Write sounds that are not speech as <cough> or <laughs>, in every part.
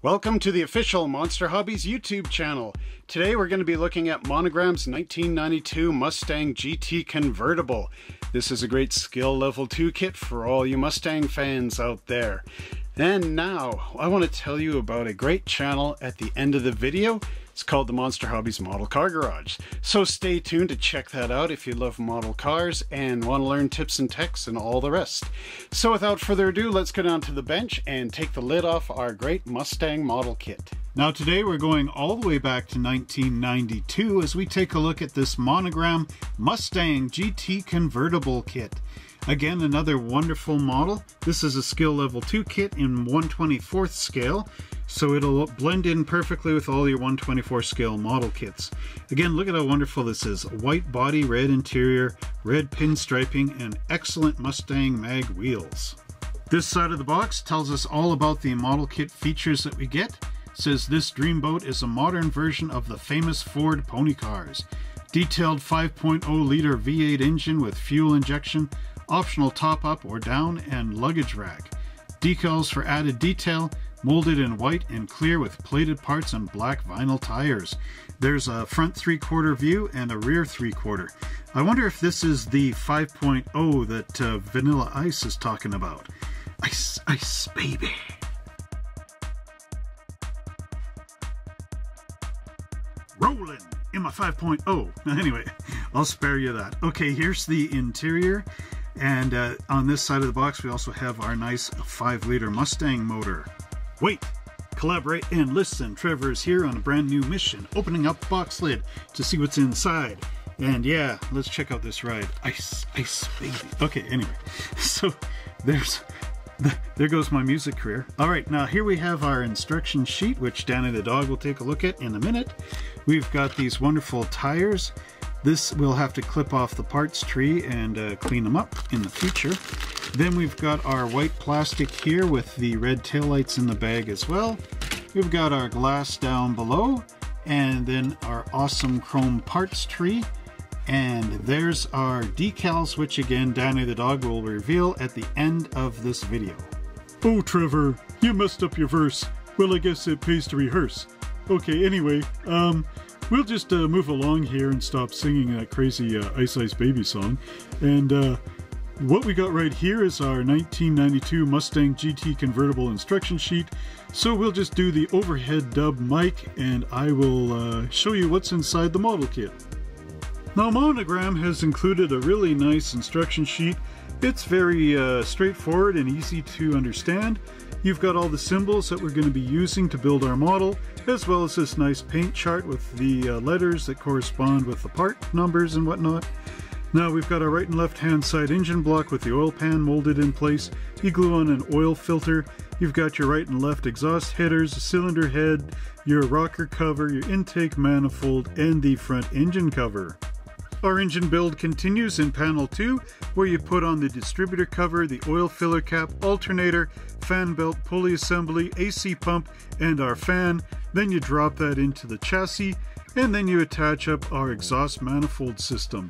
Welcome to the official Monster Hobbies YouTube channel. Today we're going to be looking at Monogram's 1992 Mustang GT convertible. This is a great skill level 2 kit for all you Mustang fans out there. And now I want to tell you about a great channel at the end of the video. It's called the Monster Hobbies Model Car Garage. So stay tuned to check that out if you love model cars and want to learn tips and techs and all the rest. So without further ado, let's go down to the bench and take the lid off our great Mustang model kit. Now today we're going all the way back to 1992 as we take a look at this monogram Mustang GT convertible kit. Again, another wonderful model. This is a skill level 2 kit in 124th scale, so it'll blend in perfectly with all your 124 scale model kits. Again, look at how wonderful this is. White body, red interior, red pinstriping, and excellent Mustang mag wheels. This side of the box tells us all about the model kit features that we get. It says this Dreamboat is a modern version of the famous Ford pony cars. Detailed 5.0 liter V8 engine with fuel injection, optional top up or down, and luggage rack. Decals for added detail, molded in white and clear with plated parts and black vinyl tires. There's a front three quarter view and a rear three quarter. I wonder if this is the 5.0 that uh, Vanilla Ice is talking about. Ice, ice, baby. Rolling in my 5.0. <laughs> Anyway, I'll spare you that. Okay, here's the interior. And uh, on this side of the box, we also have our nice 5 liter Mustang motor. Wait, collaborate and listen. Trevor is here on a brand new mission, opening up the box lid to see what's inside. And yeah, let's check out this ride. Ice, ice, baby. Okay, anyway, <laughs> so there's there goes my music career. All right, now here we have our instruction sheet, which Danny the dog will take a look at in a minute. We've got these wonderful tires. This we'll have to clip off the parts tree and uh, clean them up in the future. Then we've got our white plastic here with the red taillights in the bag as well. We've got our glass down below and then our awesome chrome parts tree. And there's our decals, which again, Danny the dog will reveal at the end of this video. Oh, Trevor, you messed up your verse. Well, I guess it pays to rehearse. Okay, anyway, um, we'll just uh, move along here and stop singing that crazy uh, Ice Ice Baby song. And uh, what we got right here is our 1992 Mustang GT convertible instruction sheet. So we'll just do the overhead dub mic and I will uh, show you what's inside the model kit. Now Monogram has included a really nice instruction sheet. It's very uh, straightforward and easy to understand. You've got all the symbols that we're going to be using to build our model, as well as this nice paint chart with the uh, letters that correspond with the part numbers and whatnot. Now we've got our right and left hand side engine block with the oil pan molded in place. You glue on an oil filter. You've got your right and left exhaust headers, cylinder head, your rocker cover, your intake manifold, and the front engine cover. Our engine build continues in panel 2, where you put on the distributor cover, the oil filler cap, alternator, fan belt, pulley assembly, AC pump, and our fan. Then you drop that into the chassis, and then you attach up our exhaust manifold system.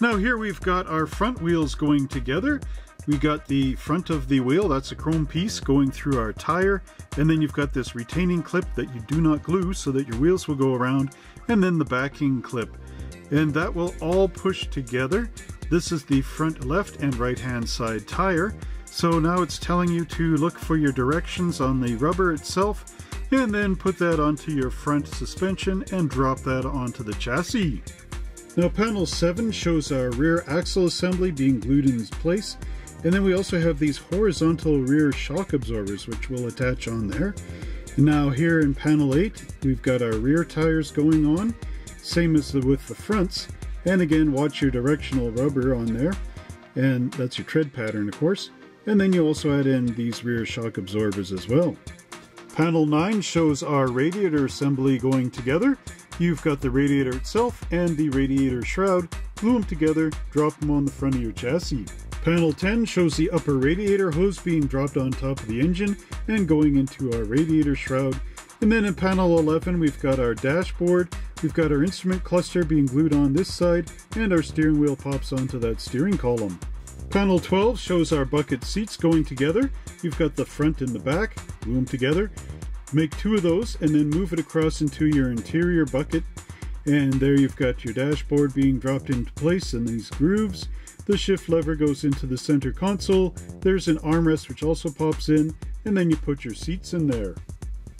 Now here we've got our front wheels going together. We got the front of the wheel, that's a chrome piece going through our tire, and then you've got this retaining clip that you do not glue so that your wheels will go around, and then the backing clip and that will all push together. This is the front left and right hand side tire. So now it's telling you to look for your directions on the rubber itself and then put that onto your front suspension and drop that onto the chassis. Now panel 7 shows our rear axle assembly being glued in place and then we also have these horizontal rear shock absorbers which will attach on there. And now here in panel 8 we've got our rear tires going on same as the, with the fronts. And again, watch your directional rubber on there. And that's your tread pattern, of course. And then you also add in these rear shock absorbers as well. Panel 9 shows our radiator assembly going together. You've got the radiator itself and the radiator shroud. Glue them together, drop them on the front of your chassis. Panel 10 shows the upper radiator hose being dropped on top of the engine and going into our radiator shroud. And then in panel 11 we've got our dashboard We've got our instrument cluster being glued on this side, and our steering wheel pops onto that steering column. Panel 12 shows our bucket seats going together. You've got the front and the back, glue them together. Make two of those and then move it across into your interior bucket. And there you've got your dashboard being dropped into place in these grooves. The shift lever goes into the center console. There's an armrest which also pops in and then you put your seats in there.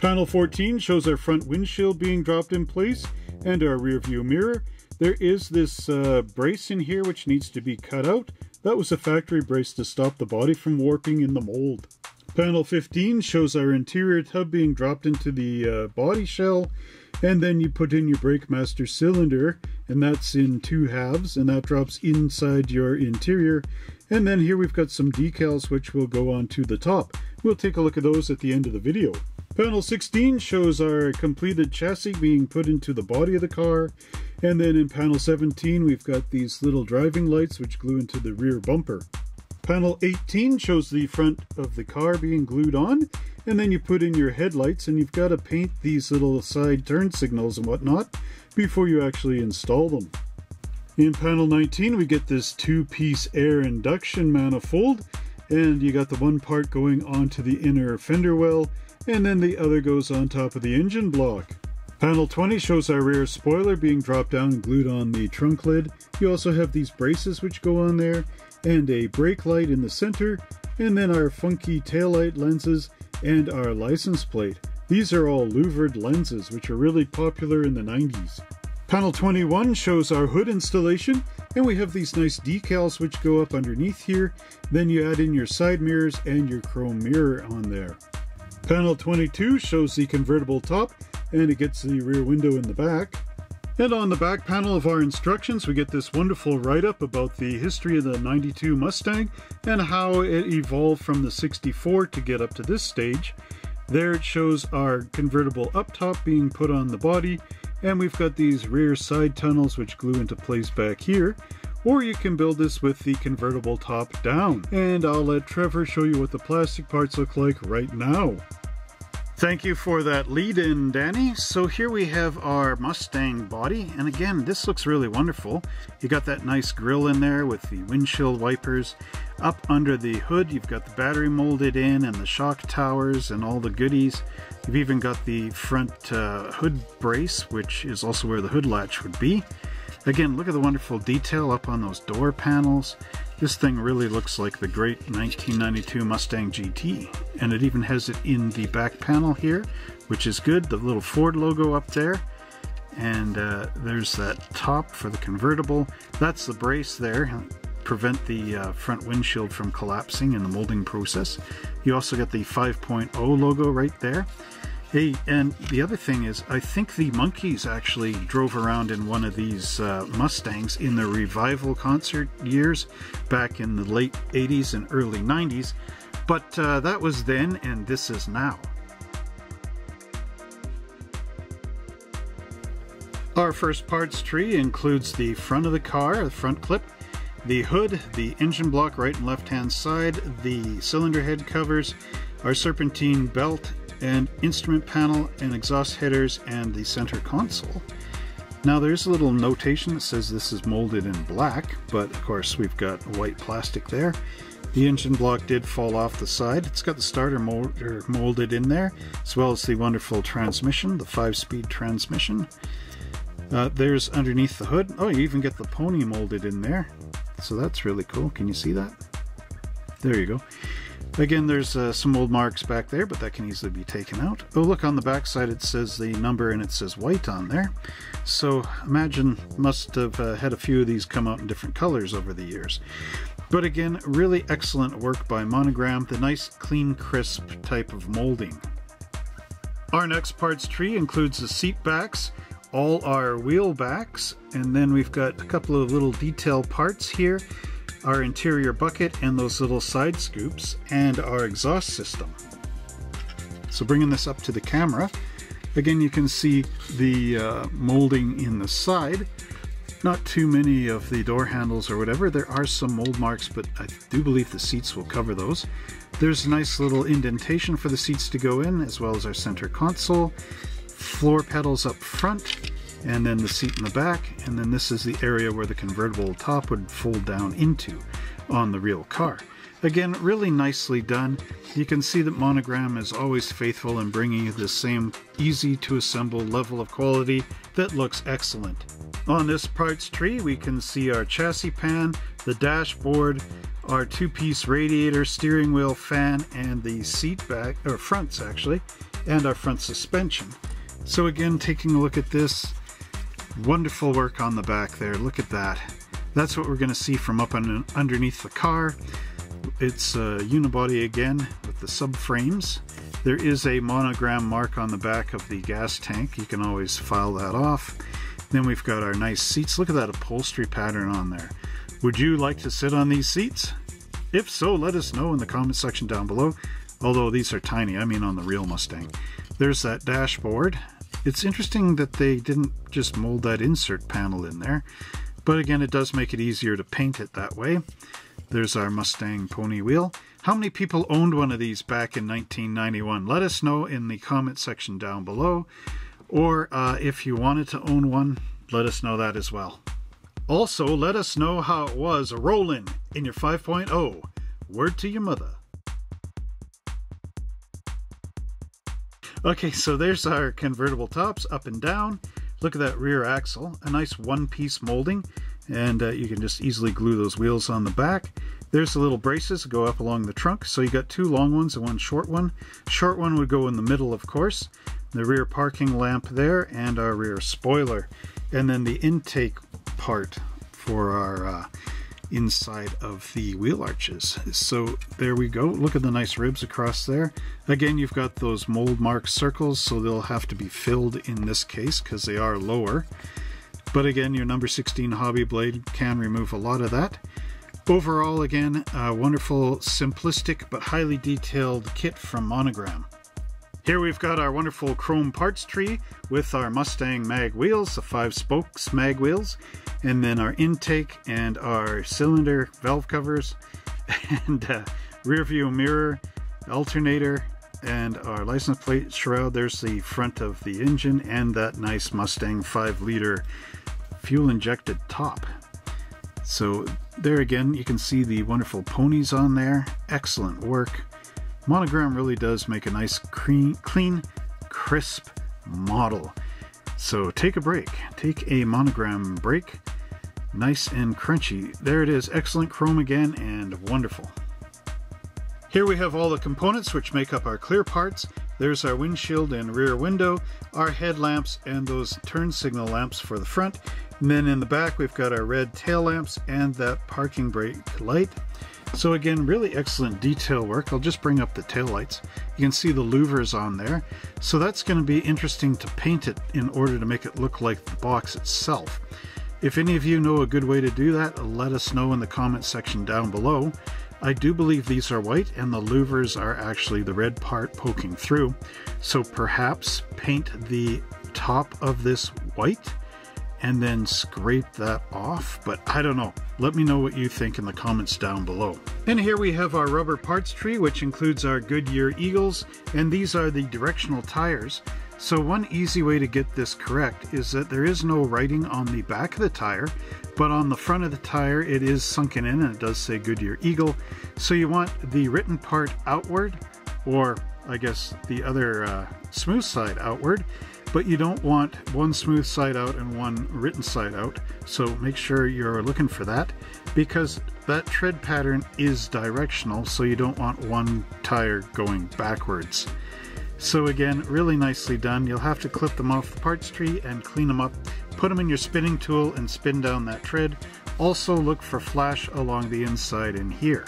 Panel 14 shows our front windshield being dropped in place and our rear view mirror. There is this uh, brace in here which needs to be cut out. That was a factory brace to stop the body from warping in the mold. Panel 15 shows our interior tub being dropped into the uh, body shell and then you put in your brake master cylinder and that's in two halves and that drops inside your interior and then here we've got some decals which will go onto the top. We'll take a look at those at the end of the video. Panel 16 shows our completed chassis being put into the body of the car. And then in panel 17, we've got these little driving lights which glue into the rear bumper. Panel 18 shows the front of the car being glued on. And then you put in your headlights and you've got to paint these little side turn signals and whatnot before you actually install them. In panel 19, we get this two-piece air induction manifold. And you got the one part going onto the inner fender well and then the other goes on top of the engine block. Panel 20 shows our rear spoiler being dropped down and glued on the trunk lid. You also have these braces which go on there, and a brake light in the center, and then our funky taillight lenses and our license plate. These are all louvered lenses which are really popular in the 90s. Panel 21 shows our hood installation, and we have these nice decals which go up underneath here. Then you add in your side mirrors and your chrome mirror on there. Panel 22 shows the convertible top and it gets the rear window in the back. And on the back panel of our instructions, we get this wonderful write-up about the history of the 92 Mustang and how it evolved from the 64 to get up to this stage. There it shows our convertible up top being put on the body, and we've got these rear side tunnels which glue into place back here. Or you can build this with the convertible top down. And I'll let Trevor show you what the plastic parts look like right now. Thank you for that lead in, Danny. So here we have our Mustang body. And again, this looks really wonderful. You got that nice grill in there with the windshield wipers. Up under the hood, you've got the battery molded in and the shock towers and all the goodies. You've even got the front uh, hood brace, which is also where the hood latch would be. Again, look at the wonderful detail up on those door panels. This thing really looks like the great 1992 Mustang GT. And it even has it in the back panel here, which is good. The little Ford logo up there. And uh, there's that top for the convertible. That's the brace there prevent the uh, front windshield from collapsing in the molding process. You also get the 5.0 logo right there. Hey, and the other thing is, I think the Monkees actually drove around in one of these uh, Mustangs in the revival concert years back in the late 80s and early 90s, but uh, that was then and this is now. Our first parts tree includes the front of the car, the front clip, the hood, the engine block right and left hand side, the cylinder head covers, our serpentine belt, and instrument panel and exhaust headers and the center console. Now there's a little notation that says this is molded in black, but of course we've got white plastic there. The engine block did fall off the side. It's got the starter motor molded in there, as well as the wonderful transmission, the 5-speed transmission. Uh, there's underneath the hood. Oh, you even get the pony molded in there. So that's really cool. Can you see that? There you go. Again, there's uh, some old marks back there, but that can easily be taken out. Oh, look on the back side, it says the number and it says white on there. So imagine must have uh, had a few of these come out in different colors over the years. But again, really excellent work by Monogram, the nice, clean, crisp type of molding. Our next parts tree includes the seat backs, all our wheel backs, and then we've got a couple of little detail parts here our interior bucket and those little side scoops, and our exhaust system. So bringing this up to the camera, again you can see the uh, molding in the side. Not too many of the door handles or whatever. There are some mold marks, but I do believe the seats will cover those. There's a nice little indentation for the seats to go in, as well as our center console. Floor pedals up front, and then the seat in the back, and then this is the area where the convertible top would fold down into on the real car. Again, really nicely done. You can see that Monogram is always faithful in bringing you the same easy to assemble level of quality that looks excellent. On this parts tree, we can see our chassis pan, the dashboard, our two-piece radiator, steering wheel, fan, and the seat back, or fronts actually, and our front suspension. So again, taking a look at this, wonderful work on the back there. Look at that. That's what we're going to see from up underneath the car. It's a unibody again with the subframes. There is a monogram mark on the back of the gas tank. You can always file that off. Then we've got our nice seats. Look at that upholstery pattern on there. Would you like to sit on these seats? If so, let us know in the comment section down below. Although these are tiny, I mean on the real Mustang. There's that dashboard. It's interesting that they didn't just mold that insert panel in there. But again, it does make it easier to paint it that way. There's our Mustang pony wheel. How many people owned one of these back in 1991? Let us know in the comment section down below. Or uh, if you wanted to own one, let us know that as well. Also, let us know how it was rolling in your 5.0. Word to your mother. Okay, so there's our convertible tops up and down. Look at that rear axle, a nice one-piece molding, and uh, you can just easily glue those wheels on the back. There's the little braces that go up along the trunk, so you got two long ones and one short one. Short one would go in the middle, of course. The rear parking lamp there, and our rear spoiler. And then the intake part for our uh, inside of the wheel arches. So there we go. Look at the nice ribs across there. Again, you've got those mold mark circles, so they'll have to be filled in this case because they are lower. But again, your number 16 hobby blade can remove a lot of that. Overall, again, a wonderful, simplistic, but highly detailed kit from Monogram. Here we've got our wonderful chrome parts tree with our Mustang mag wheels, the five spokes mag wheels, and then our intake and our cylinder valve covers, <laughs> and uh, rear view mirror, alternator, and our license plate shroud. There's the front of the engine and that nice Mustang 5 liter fuel injected top. So there again, you can see the wonderful ponies on there. Excellent work. Monogram really does make a nice clean, clean crisp model. So take a break. Take a monogram break. Nice and crunchy. There it is. Excellent chrome again and wonderful. Here we have all the components which make up our clear parts. There's our windshield and rear window, our headlamps, and those turn signal lamps for the front. And then in the back we've got our red tail lamps and that parking brake light. So again, really excellent detail work. I'll just bring up the taillights. You can see the louvers on there. So that's going to be interesting to paint it in order to make it look like the box itself. If any of you know a good way to do that, let us know in the comment section down below. I do believe these are white and the louvers are actually the red part poking through. So perhaps paint the top of this white and then scrape that off, but I don't know. Let me know what you think in the comments down below. And here we have our rubber parts tree, which includes our Goodyear Eagles, and these are the directional tires. So one easy way to get this correct is that there is no writing on the back of the tire, but on the front of the tire it is sunken in and it does say Goodyear Eagle. So you want the written part outward, or I guess the other uh, smooth side outward, but you don't want one smooth side out and one written side out. So make sure you're looking for that because that tread pattern is directional, so you don't want one tire going backwards. So again, really nicely done. You'll have to clip them off the parts tree and clean them up. Put them in your spinning tool and spin down that tread. Also look for flash along the inside in here.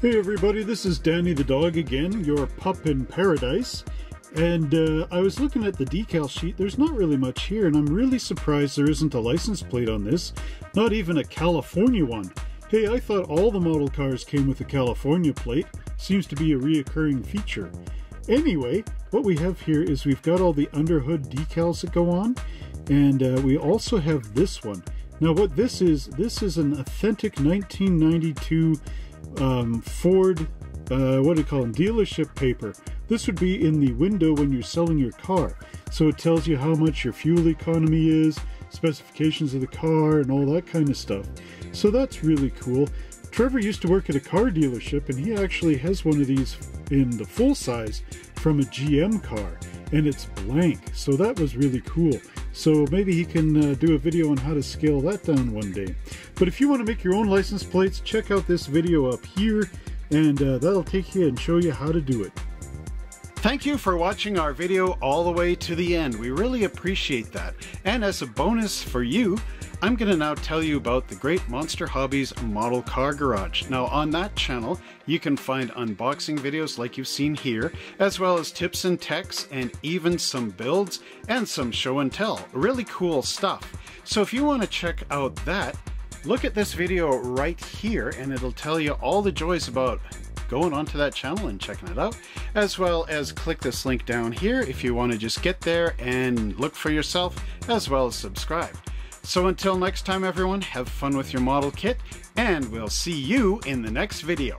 Hey everybody, this is Danny the dog again, your pup in paradise. And uh, I was looking at the decal sheet. There's not really much here, and I'm really surprised there isn't a license plate on this. Not even a California one. Hey, I thought all the model cars came with a California plate. Seems to be a reoccurring feature. Anyway, what we have here is we've got all the underhood decals that go on, and uh, we also have this one. Now what this is, this is an authentic 1992 um, Ford, uh, what do you call them, dealership paper. This would be in the window when you're selling your car. So it tells you how much your fuel economy is, specifications of the car, and all that kind of stuff. So that's really cool. Trevor used to work at a car dealership and he actually has one of these in the full size from a GM car and it's blank. So that was really cool. So maybe he can uh, do a video on how to scale that down one day. But if you want to make your own license plates, check out this video up here and uh, that'll take you and show you how to do it. Thank you for watching our video all the way to the end. We really appreciate that. And as a bonus for you, I'm going to now tell you about the Great Monster Hobbies Model Car Garage. Now on that channel, you can find unboxing videos like you've seen here, as well as tips and techs, and even some builds and some show and tell. Really cool stuff. So if you want to check out that, look at this video right here and it'll tell you all the joys about going onto that channel and checking it out, as well as click this link down here if you want to just get there and look for yourself, as well as subscribe. So until next time everyone, have fun with your model kit, and we'll see you in the next video.